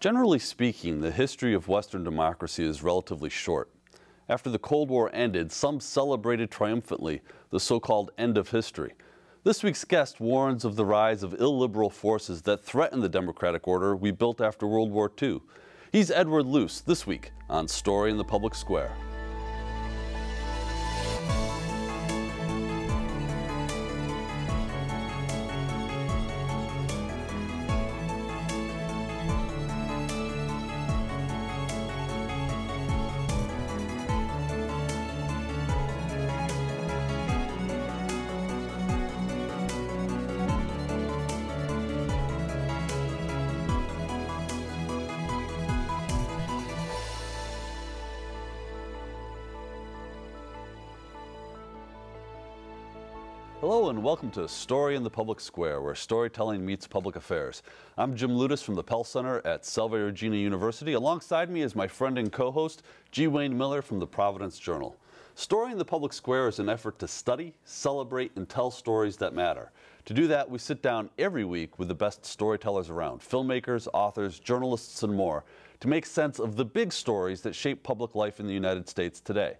Generally speaking, the history of Western democracy is relatively short. After the Cold War ended, some celebrated triumphantly the so-called end of history. This week's guest warns of the rise of illiberal forces that threaten the democratic order we built after World War II. He's Edward Luce this week on Story in the Public Square. Hello and welcome to Story in the Public Square, where storytelling meets public affairs. I'm Jim Ludes from the Pell Center at Salve Regina University. Alongside me is my friend and co-host, G. Wayne Miller from the Providence Journal. Story in the Public Square is an effort to study, celebrate, and tell stories that matter. To do that, we sit down every week with the best storytellers around, filmmakers, authors, journalists, and more, to make sense of the big stories that shape public life in the United States today.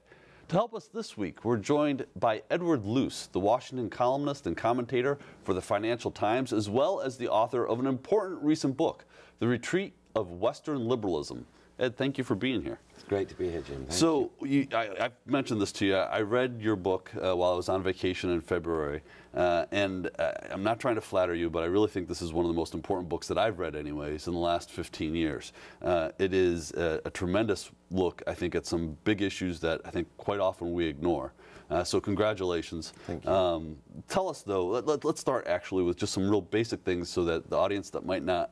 To help us this week, we're joined by Edward Luce, the Washington columnist and commentator for the Financial Times, as well as the author of an important recent book, The Retreat of Western Liberalism. Ed, thank you for being here. It's great to be here, Jim. Thank so, you, I, I, mentioned this to you. I read your book uh, while I was on vacation in February, uh, and uh, I'm not trying to flatter you, but I really think this is one of the most important books that I've read, anyways, in the last 15 years. Uh, it is a, a, tremendous look, I think, at some big issues that I think quite often we ignore. Uh, so, congratulations. Thank you. Um, tell us, though, let, us let, start actually with just some real basic things so that the audience that might not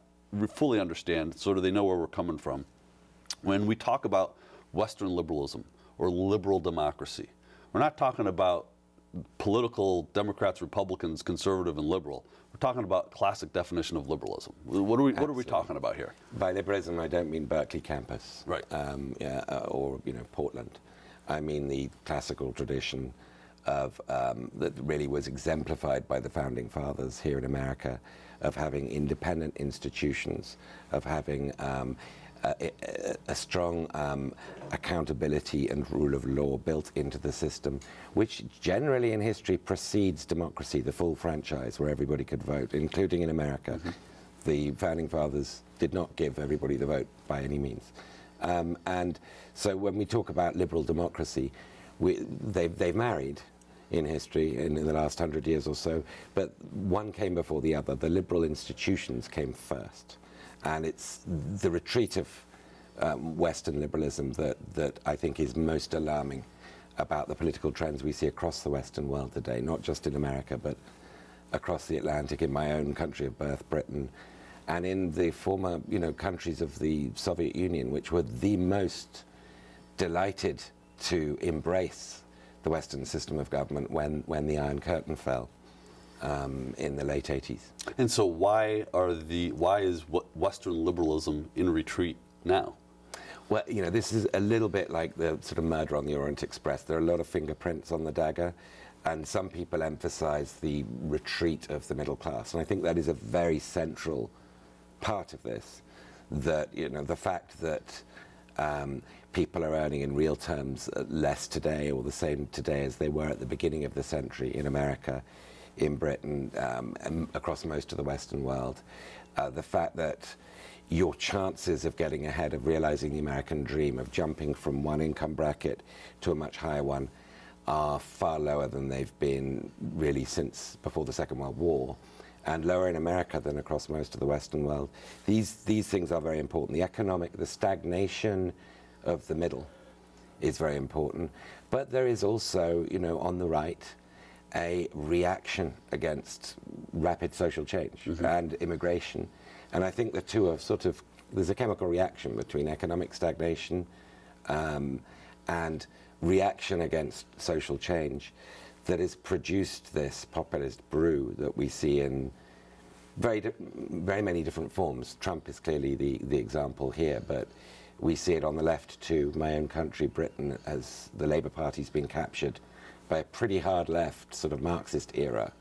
fully understand, sort of they know where we're coming from. When we talk about Western liberalism or liberal democracy, we're not talking about political Democrats, Republicans, conservative, and liberal. We're talking about classic definition of liberalism. What are we, what are we talking about here? By liberalism, I don't mean Berkeley campus, right? Um, yeah, or you know Portland. I mean the classical tradition of um, that really was exemplified by the founding fathers here in America, of having independent institutions, of having um, a, a, strong um, accountability and rule of law built into the system, which generally in history precedes democracy, the full franchise where everybody could vote, including in America. Mm -hmm. The founding fathers did not give everybody the vote by any means. Um, and so when we talk about liberal democracy, we, they've, they've married in history in, in, the last hundred years or so, but one came before the other. The liberal institutions came first and it's the retreat of um, Western liberalism that, that I think is most alarming about the political trends we see across the Western world today, not just in America, but across the Atlantic, in my own country of birth, Britain, and in the former you know, countries of the Soviet Union, which were the most delighted to embrace the Western system of government when, when the Iron Curtain fell um, in the late 80s. And so why are the why is Western liberalism in retreat now? Well, you know, this is a little bit like the sort of murder on the Orient Express. There are a lot of fingerprints on the dagger, and some people emphasize the retreat of the middle class. And I think that is a very central part of this. That, you know, the fact that um, people are earning in real terms less today or the same today as they were at the beginning of the century in America in Britain um, and across most of the Western world. Uh, the fact that your chances of getting ahead, of realizing the American dream, of jumping from one income bracket to a much higher one, are far lower than they've been really since before the Second World War, and lower in America than across most of the Western world. These, these things are very important. The economic, the stagnation of the middle is very important. But there is also, you know, on the right, a reaction against rapid social change mm -hmm. and immigration. And I think the two are sort of, there's a chemical reaction between economic stagnation um, and reaction against social change that has produced this populist brew that we see in very, very many different forms. Trump is clearly the, the example here, but we see it on the left too. My own country, Britain, as the Labour Party's been captured by a pretty hard left, sort of Marxist era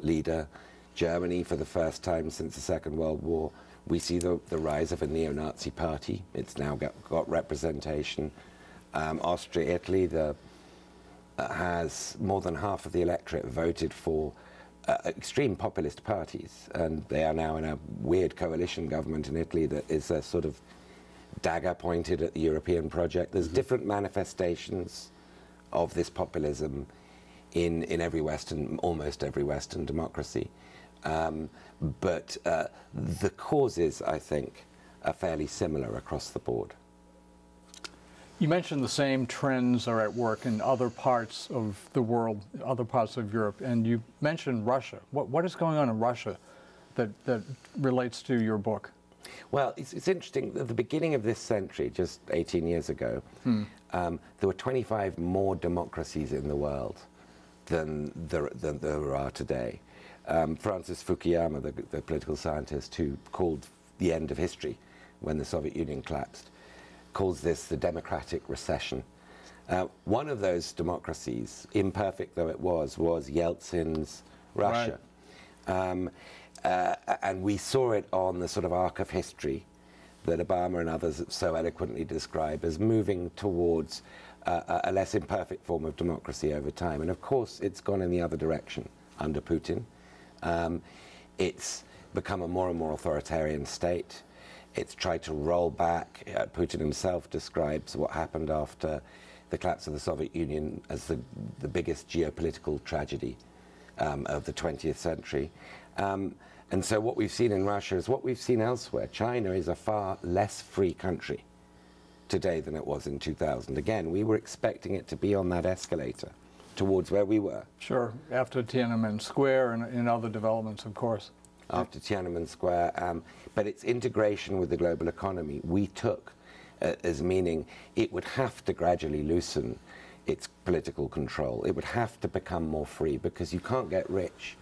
leader. Germany, for the first time since the Second World War, We see the, the rise of a neo-Nazi party. It's now got, got representation. Um, Austria, Italy, the, uh, has more than half of the electorate voted for uh, extreme populist parties, and they are now in a weird coalition government in Italy that is a sort of dagger pointed at the European project. There's mm-hmm. different manifestations of this populism in, in every Western, almost every Western democracy. Um, but uh, the causes, I think, are fairly similar across the board. You mentioned the same trends are at work in other parts of the world, other parts of Europe, and you mentioned Russia. What, what is going on in Russia that, that relates to your book? Well, it's, it's interesting. At the beginning of this century, just 18 years ago, hmm. Um, there were 25 more democracies in the world than there, than there are today. Um, Francis Fukuyama, the, the political scientist who called the end of history when the Soviet Union collapsed, calls this the democratic recession. Uh, one of those democracies, imperfect though it was, was Yeltsin's Russia. Right. Um, uh, and we saw it on the sort of arc of history that Obama and others so eloquently describe as moving towards uh, a less imperfect form of democracy over time. And of course, it's gone in the other direction under Putin. Um, it's become a more and more authoritarian state. It's tried to roll back. Uh, Putin himself describes what happened after the collapse of the Soviet Union as the, the biggest geopolitical tragedy um, of the 20th century. Um, and so what we've seen in Russia is what we've seen elsewhere. China is a far less free country today than it was in 2000. Again, we were expecting it to be on that escalator towards where we were. Sure, after Tiananmen Square and, and other developments, of course after Tiananmen Square, um, but its integration with the global economy we took uh, as meaning it would have to gradually loosen its political control. It would have to become more free because you can't get rich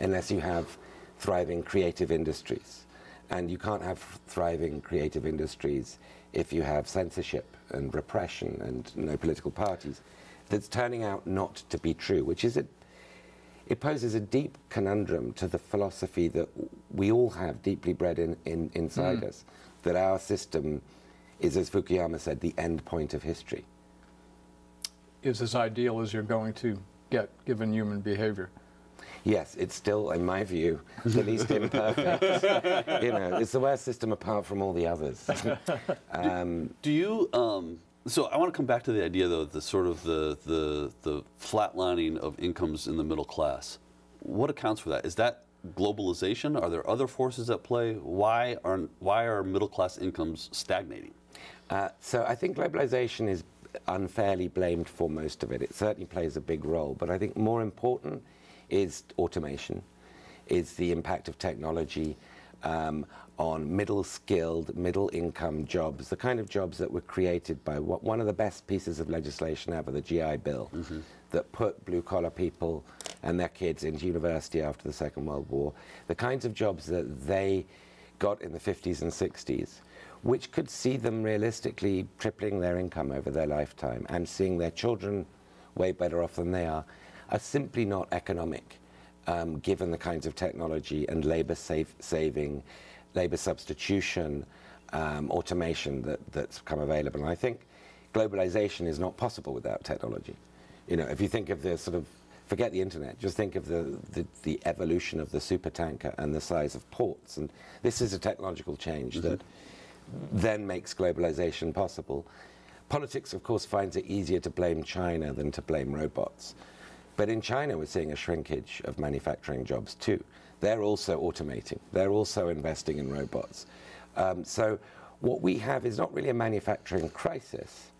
unless you have thriving creative industries. And you can't have thriving creative industries if you have censorship and repression and no political parties. That's turning out not to be true, which is a it poses a deep conundrum to the philosophy that we all have deeply bred in, in inside mm. us, that our system is, as Fukuyama said, the end point of history. Is as ideal as you're going to get given human behavior? Yes, it's still, in my view, the least imperfect. you know, it's the worst system apart from all the others. um, do, do, you um, so I want to come back to the idea, though, the sort of the, the, the flatlining of incomes in the middle class. What accounts for that? Is that globalization? Are there other forces at play? Why are, why are middle class incomes stagnating? Uh, so I think globalization is unfairly blamed for most of it. It certainly plays a big role, but I think more important is automation, is the impact of technology um, on middle skilled, middle income jobs, the kind of jobs that were created by what, one of the best pieces of legislation ever, the GI Bill, mm -hmm. that put blue collar people and their kids into university after the Second World War, the kinds of jobs that they got in the 50s and 60s, which could see them realistically tripling their income over their lifetime and seeing their children way better off than they are, are simply not economic. Um, given the kinds of technology and labor save saving labour substitution, um, automation that, that's come available. And I think globalization is not possible without technology. You know, if you think of the sort of, forget the internet, just think of the, the, the evolution of the supertanker and the size of ports. And this is a technological change mm -hmm. that then makes globalization possible. Politics, of course, finds it easier to blame China than to blame robots. But in China, we're seeing a shrinkage of manufacturing jobs too they're also automating. They're also investing in robots. Um, so what we have is not really a manufacturing crisis.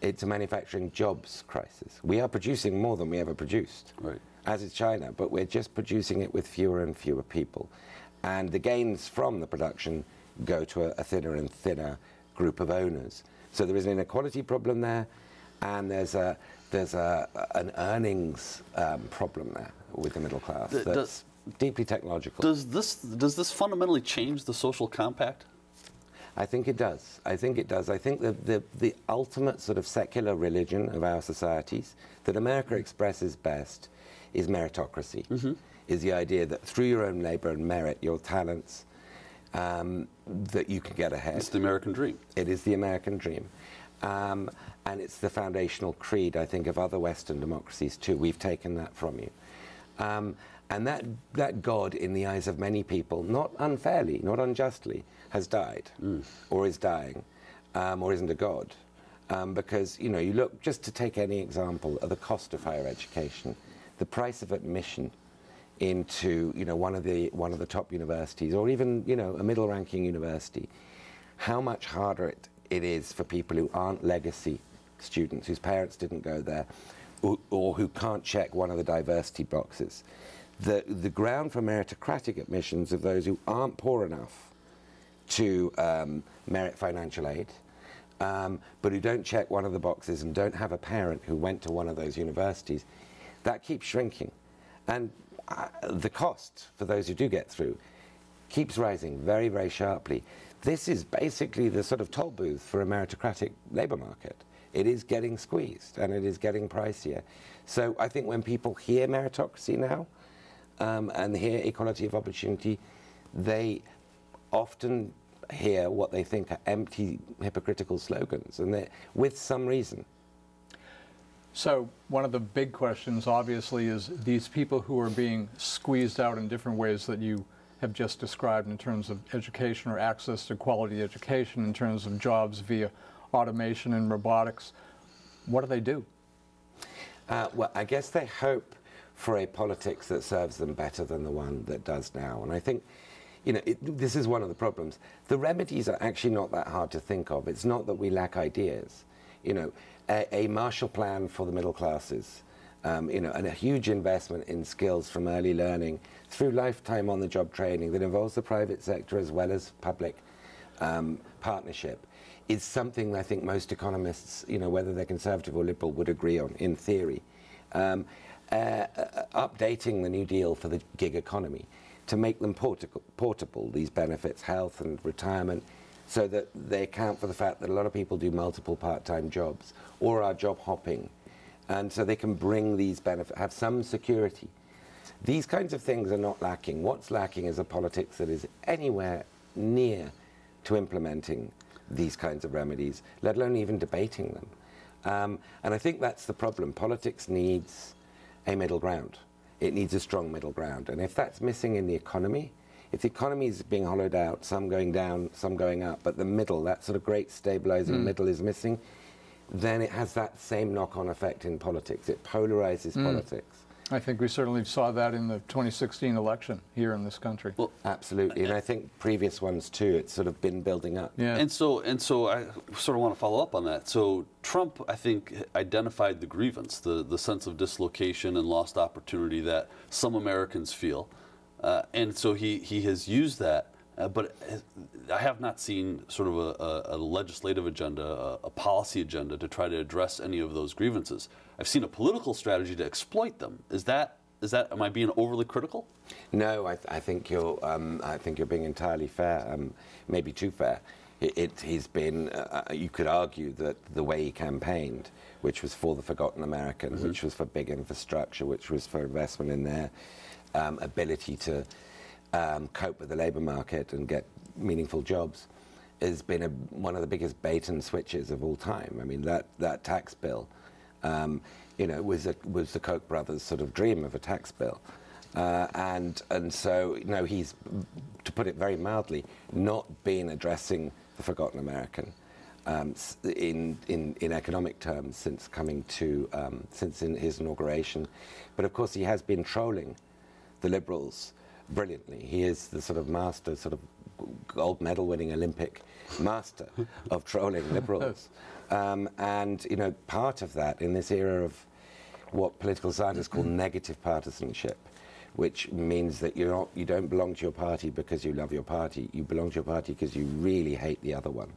It's a manufacturing jobs crisis. We are producing more than we ever produced, right. as is China, but we're just producing it with fewer and fewer people. And the gains from the production go to a, a thinner and thinner group of owners. So there is an inequality problem there, and there's a there's a, an earnings um, problem there with the middle class. The, does, deeply technological. Does this does this fundamentally change the social compact? I think it does. I think it does. I think that the, the ultimate sort of secular religion of our societies that America expresses best is meritocracy. Mm -hmm. Is the idea that through your own labor and merit, your talents, um, that you can get ahead. It's the American dream. It is the American dream. Um, and it's the foundational creed, I think, of other Western democracies too. We've taken that from you. Um, and that, that God, in the eyes of many people, not unfairly, not unjustly, has died or is dying um, or isn't a God. Um, because, you know, you look, just to take any example of the cost of higher education, the price of admission into, you know, one of the, one of the top universities or even, you know, a middle ranking university, how much harder it, it is for people who aren't legacy students, whose parents didn't go there, or, or who can't check one of the diversity boxes. The, the ground for meritocratic admissions of those who aren't poor enough to um, merit financial aid, um, but who don't check one of the boxes and don't have a parent who went to one of those universities, that keeps shrinking. And uh, the cost for those who do get through keeps rising very, very sharply. This is basically the sort of toll booth for a meritocratic labour market. It is getting squeezed and it is getting pricier. So I think when people hear meritocracy now um, and hear equality of opportunity, they often hear what they think are empty, hypocritical slogans, and with some reason. So one of the big questions, obviously, is these people who are being squeezed out in different ways that you have just described in terms of education or access to quality education, in terms of jobs via automation and robotics. What do they do? Uh, well, I guess they hope for a politics that serves them better than the one that does now. And I think, you know, it, this is one of the problems. The remedies are actually not that hard to think of. It's not that we lack ideas. You know, a, a Marshall Plan for the middle classes, um, you know, and a huge investment in skills from early learning through lifetime on-the-job training that involves the private sector as well as public um, partnership is something I think most economists, you know, whether they're conservative or liberal, would agree on in theory. Um, uh, uh, updating the New Deal for the gig economy to make them portable, portable, these benefits, health and retirement, so that they account for the fact that a lot of people do multiple part-time jobs or are job hopping, and so they can bring these benefits, have some security. These kinds of things are not lacking. What's lacking is a politics that is anywhere near to implementing these kinds of remedies, let alone even debating them. Um, and I think that's the problem. Politics needs a middle ground. It needs a strong middle ground. And if that's missing in the economy, if the economy is being hollowed out, some going down, some going up, but the middle, that sort of great stabilizing middle is missing, then it has that same knock-on effect in politics. It polarizes politics. I think we certainly saw that in the 2016 election here in this country. Well, Absolutely. And I think previous ones too, it's sort of been building up. yeah. And so, and so, I sort of want to follow up on that. So, Trump, I think, identified the grievance, the the sense of dislocation and lost opportunity that some Americans feel, uh, and so he he has used that. Uh, but I have not seen sort of a, a, a legislative agenda, a, a policy agenda to try to address any of those grievances. I've seen a political strategy to exploit them. Is that is that am I being overly critical? No, I, th- I think you're. Um, I think you're being entirely fair. Um, maybe too fair. It, it, he's been. Uh, you could argue that the way he campaigned, which was for the forgotten American, which was for big infrastructure, which was for investment in their um, ability to um, cope with the labour market and get meaningful jobs, has been a, one of the biggest bait and switches of all time. I mean, that that tax bill. Um, you know, was a, was the Koch brothers' sort of dream of a tax bill. Uh, and and so you know he's, to put it very mildly, not been addressing the forgotten American um, in, in in economic terms since coming to um, since in his inauguration, but of course he has been trolling the Liberals brilliantly. He is the sort of master, sort of gold medal winning Olympic master of trolling Liberals. Um, and, you know, part of that in this era of what political scientists call negative partisanship, which means that you're not, you don't belong to your party because you love your party. You belong to your party because you really hate the other one.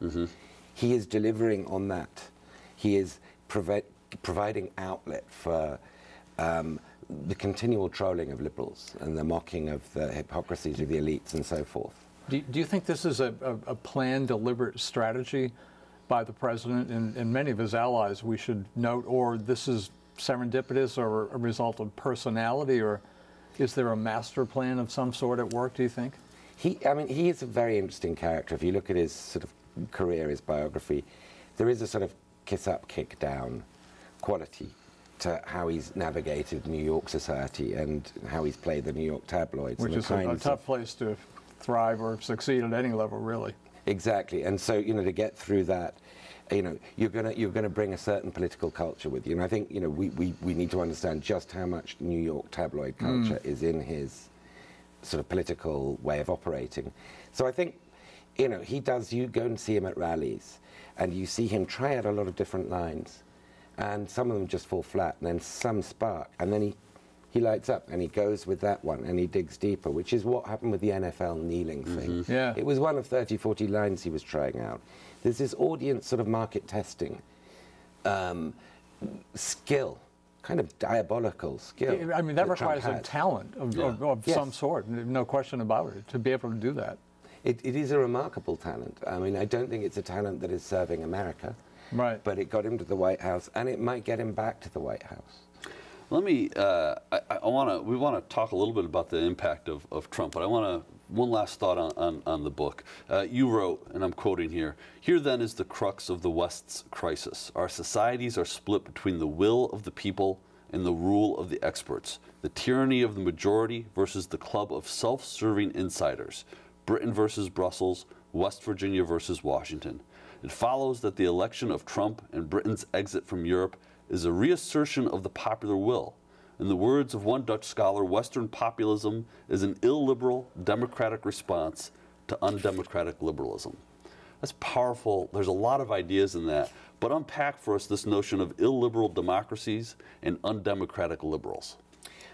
He is delivering on that. He is provi- providing outlet for um, the continual trolling of liberals and the mocking of the hypocrisies of the elites and so forth. Do, do you think this is a, a, a planned, deliberate strategy by the president and, and many of his allies, we should note, or this is serendipitous or a result of personality, or is there a master plan of some sort at work, do you think? he, I mean, he is a very interesting character. If you look at his sort of career, his biography, there is a sort of kiss up, kick down quality to how he's navigated New York society and how he's played the New York tabloids. Which is a, a tough place to thrive or succeed at any level, really. Exactly, and so you know to get through that, you know you're gonna you're gonna bring a certain political culture with you, and I think you know we, we, we need to understand just how much New York tabloid mm. culture is in his sort of political way of operating. So I think you know he does. You go and see him at rallies, and you see him try out a lot of different lines, and some of them just fall flat, and then some spark, and then he he lights up and he goes with that one and he digs deeper, which is what happened with the NFL kneeling thing. Yeah. It was one of 30, 40 lines he was trying out. There's this audience sort of market testing um, skill, kind of diabolical skill. I mean, that, Trump requires a talent of, Yeah. of, of Yes. some sort, no question about it, to be able to do that. It, it is a remarkable talent. I mean, I don't think it's a talent that is serving America. Right. But it got him to the White House, and it might get him back to the White House. Let me. Uh, I, I want to. We want to talk a little bit about the impact of, of Trump, but I want to. One last thought on, on, on the book. Uh, you wrote, and I'm quoting here Here then is the crux of the West's crisis. Our societies are split between the will of the people and the rule of the experts, the tyranny of the majority versus the club of self serving insiders, Britain versus Brussels, West Virginia versus Washington. It follows that the election of Trump and Britain's exit from Europe is a reassertion of the popular will. In the words of one Dutch scholar, Western populism is an illiberal democratic response to undemocratic liberalism. That's powerful. There's a lot of ideas in that. But unpack for us this notion of illiberal democracies and undemocratic liberals.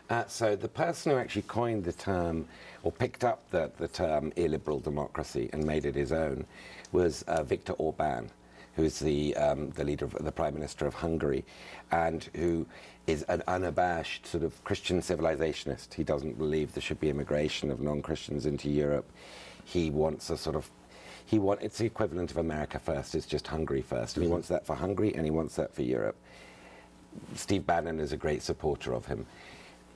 Uh, so the person who actually coined the term, or picked up the, the term illiberal democracy and made it his own, was uh, Viktor Orban, who's the, um, the leader of the Prime Minister of Hungary, and who is an unabashed sort of Christian civilizationist. He doesn't believe there should be immigration of non-Christians into Europe. He wants a sort of he want it's the equivalent of America first. It's just Hungary first, and he wants that for Hungary, and he wants that for Europe. Steve Bannon is a great supporter of him.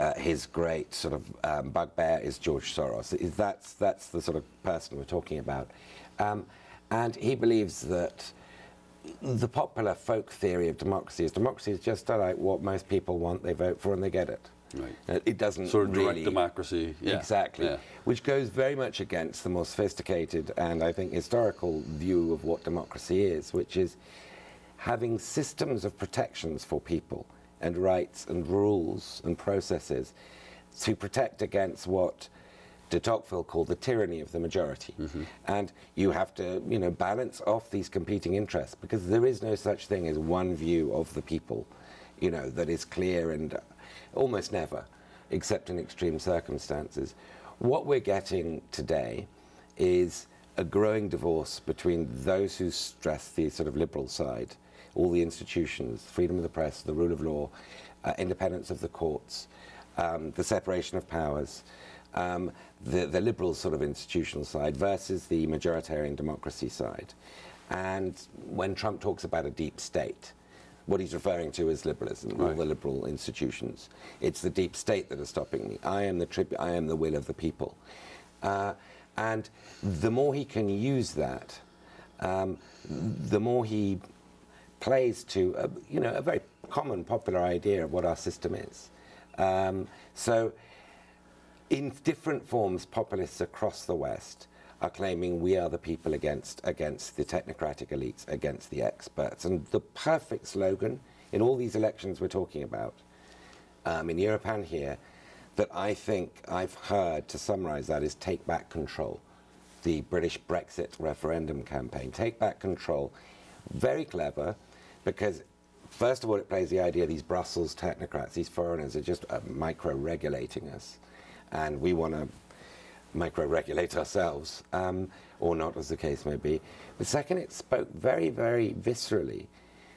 Uh, his great sort of um, bugbear is George Soros. That's that's the sort of person we're talking about, um, and he believes that the popular folk theory of democracy is democracy is just like what most people want. They vote for and they get it. Right. Uh, It doesn't Sort of direct really democracy. Yeah. Exactly. Yeah. Which goes very much against the more sophisticated and I think historical view of what democracy is, which is having systems of protections for people and rights and rules and processes to protect against what de Tocqueville called the tyranny of the majority. Mm-hmm. And you have to, you know, balance off these competing interests because there is no such thing as one view of the people, you know, that is clear and uh, almost never, except in extreme circumstances. What we're getting today is a growing divorce between those who stress the sort of liberal side, all the institutions, freedom of the press, the rule of law, uh, independence of the courts, um, the separation of powers, um, the, the liberal sort of institutional side versus the majoritarian democracy side. And when Trump talks about a deep state, what he's referring to is liberalism, all Right. the liberal institutions. It's the deep state that is stopping me. I am the trib- I am the will of the people. Uh, and the more he can use that, um, the more he plays to a, you know a very common popular idea of what our system is. Um, so, in different forms, populists across the West are claiming we are the people against against the technocratic elites, against the experts, and the perfect slogan in all these elections we're talking about, um, in Europe and here, that I think I've heard to summarise that is take back control. The British Brexit referendum campaign, take back control, very clever, because first of all it plays the idea these Brussels technocrats, these foreigners are just uh, micro-regulating us, and we want to micro-regulate ourselves, um, or not, as the case may be. But second, it spoke very, very viscerally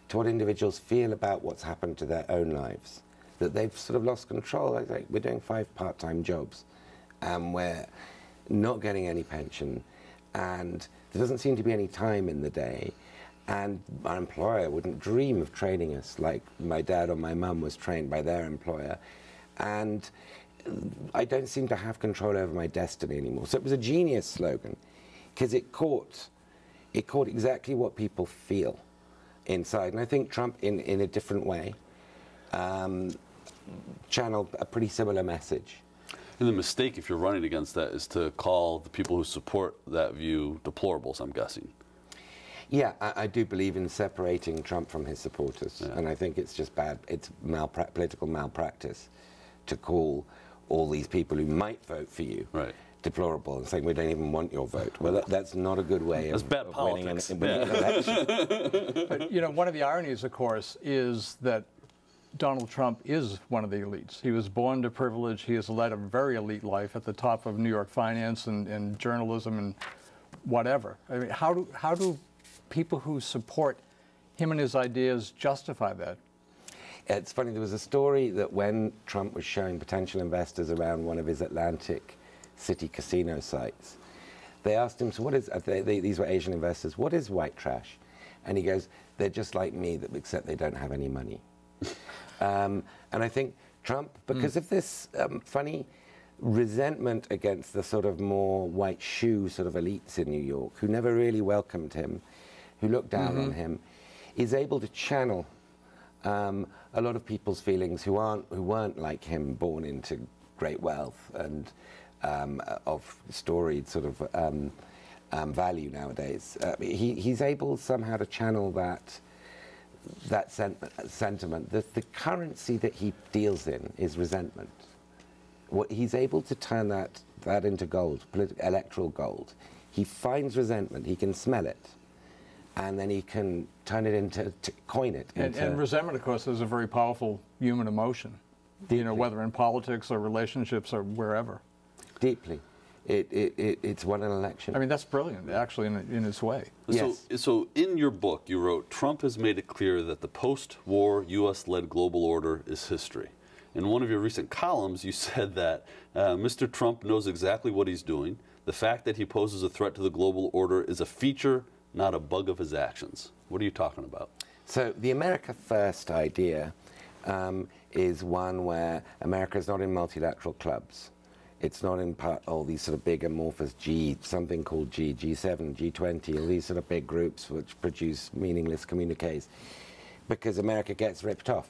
to what individuals feel about what's happened to their own lives, that they've sort of lost control. Like, like we're doing five part-time jobs, and we're not getting any pension, and there doesn't seem to be any time in the day. And our employer wouldn't dream of training us like my dad or my mum was trained by their employer. And I don't seem to have control over my destiny anymore. So it was a genius slogan because it caught, it caught exactly what people feel inside. And I think Trump, in, in a different way, um, channeled a pretty similar message. And the mistake, if you're running against that, is to call the people who support that view deplorables, I'm guessing. Yeah, I, I do believe in separating Trump from his supporters. Yeah. And I think it's just bad, it's malpra- political malpractice to call all these people who might vote for you Right. deplorable and saying we don't even want your vote. Well, that, that's not a good way That's of, bad of winning an, politics. winning an election. But, you know, one of the ironies, of course, is that Donald Trump is one of the elites. He was born to privilege. He has led a very elite life at the top of New York finance and, and journalism and whatever. I mean, how do, how do people who support him and his ideas justify that? It's funny, there was a story that when Trump was showing potential investors around one of his Atlantic City casino sites, they asked him, so what is, uh, they, they, these were Asian investors, what is white trash? And he goes, they're just like me, that- except they don't have any money. um, and I think Trump, because of this um, funny resentment against the sort of more white shoe sort of elites in New York, who never really welcomed him, who look down on him, is able to channel um, a lot of people's feelings who aren't who weren't like him, born into great wealth and um, of storied sort of um, um, value nowadays. Uh, he, he's able somehow to channel that that sen- sentiment. The, the currency that he deals in is resentment. What, he's able to turn that that into gold, electoral gold. He finds resentment. He can smell it. And then he can turn it into, to coin it And, into and resentment, of course, is a very powerful human emotion. You know, whether in politics or relationships or wherever. deeply. It, it, it, it's won an election. I mean, that's brilliant, actually, in, in its way. Yes. So, so in your book, you wrote Trump has made it clear that the post-war U.S.-led global order is history. In one of your recent columns, you said that uh, Mr. Trump knows exactly what he's doing. The fact that he poses a threat to the global order is a feature, not a bug of his actions. What are you talking about? So the America First idea um, is one where America is not in multilateral clubs. It's not in part all these sort of big amorphous G, something called G, G7, G20, all these sort of big groups which produce meaningless communiques, because America gets ripped off.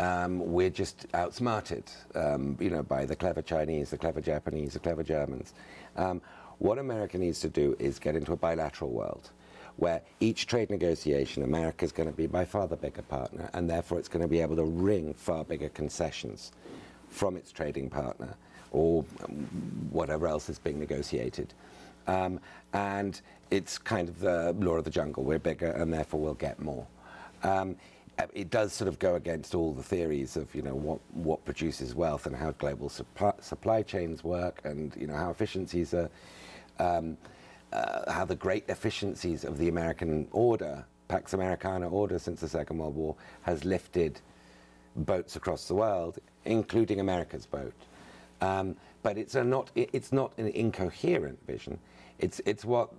Um, we're just outsmarted, um, you know, by the clever Chinese, the clever Japanese, the clever Germans. Um, what America needs to do is get into a bilateral world where each trade negotiation, America is going to be by far the bigger partner, and therefore it's going to be able to wring far bigger concessions from its trading partner or whatever else is being negotiated. Um, and it's kind of the law of the jungle. We're bigger, and therefore we'll get more. Um, it does sort of go against all the theories of you know what what produces wealth and how global supply, supply chains work and you know how efficiencies are um, uh, how the great efficiencies of the American order Pax Americana order since the Second World War has lifted boats across the world including America's boat um, but it's a not, it's not an incoherent vision it's it's what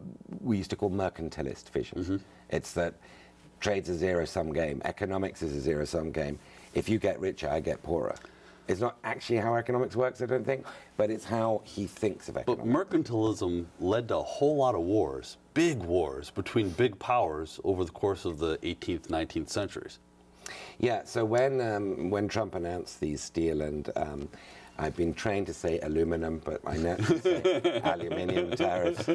we used to call mercantilist vision it's that trade's a zero sum game. Economics is a zero sum game. If you get richer, I get poorer. It's not actually how economics works, I don't think, but it's how he thinks of economics. But mercantilism led to a whole lot of wars, big wars between big powers over the course of the 18th, 19th centuries. Yeah, so when, um, when Trump announced these steel and um, I've been trained to say aluminum, but I know to say aluminium tariffs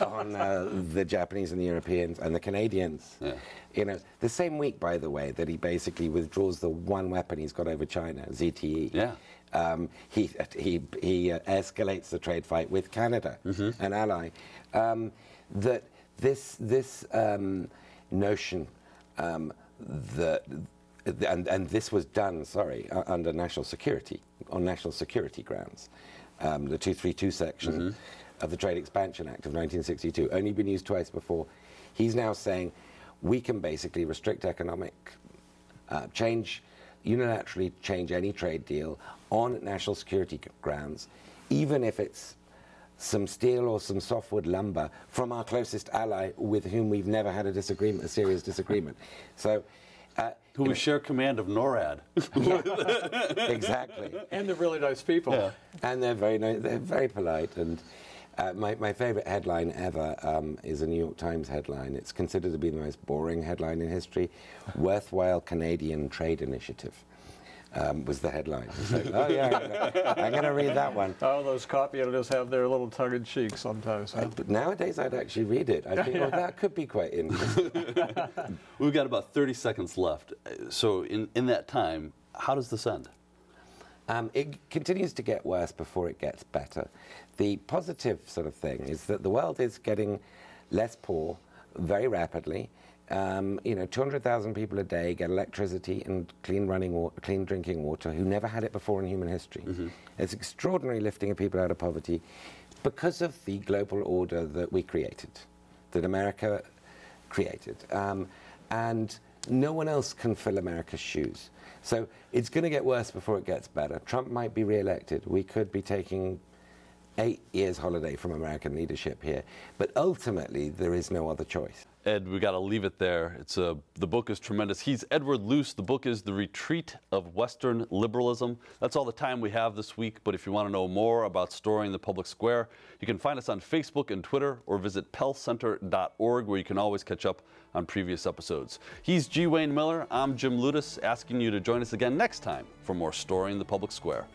on uh, the Japanese and the Europeans and the Canadians. Yeah. You know, the same week, by the way, that he basically withdraws the one weapon he's got over China, ZTE. Yeah. Um, he he, he uh, escalates the trade fight with Canada, an ally. Um, that this this um, notion um, that and, and this was done, sorry, uh, under national security, on national security grounds. Um, the 232 section of the Trade Expansion Act of 1962, only been used twice before. He's now saying we can basically restrict economic uh, change, unilaterally change any trade deal on national security grounds, even if it's some steel or some softwood lumber from our closest ally with whom we've never had a disagreement, a serious disagreement. So Uh, Who we share command of NORAD. exactly. And they're really nice people. Yeah. And they're very nice, they're very polite. And uh, my, my favorite headline ever um, is a New York Times headline. It's considered to be the most boring headline in history. Worthwhile Canadian Trade Initiative um, was the headline. It's like, oh yeah, I'm going to read that one. Oh, those copy editors have their little tongue in cheek sometimes. Huh? But nowadays I'd actually read it. I think, oh, that could be quite interesting. We've got about 30 seconds left. So in, in that time, how does this end? Um, it continues to get worse before it gets better. The positive sort of thing is that the world is getting less poor very rapidly. Um, you know, 200,000 people a day get electricity and clean running water, clean drinking water who never had it before in human history. It's extraordinary lifting of people out of poverty because of the global order that we created, that America created. Um, and no one else can fill America's shoes. So it's going to get worse before it gets better. Trump might be re-elected. We could be taking eight years holiday from American leadership here. But ultimately, there is no other choice. Ed, we got to leave it there. It's a, the book is tremendous. He's Edward Luce. The book is The Retreat of Western Liberalism. That's all the time we have this week. But if you want to know more about Story in the Public Square, you can find us on Facebook and Twitter or visit pellcenter.org where you can always catch up on previous episodes. He's G. Wayne Miller. I'm Jim Ludes, asking you to join us again next time for more Story in the Public Square.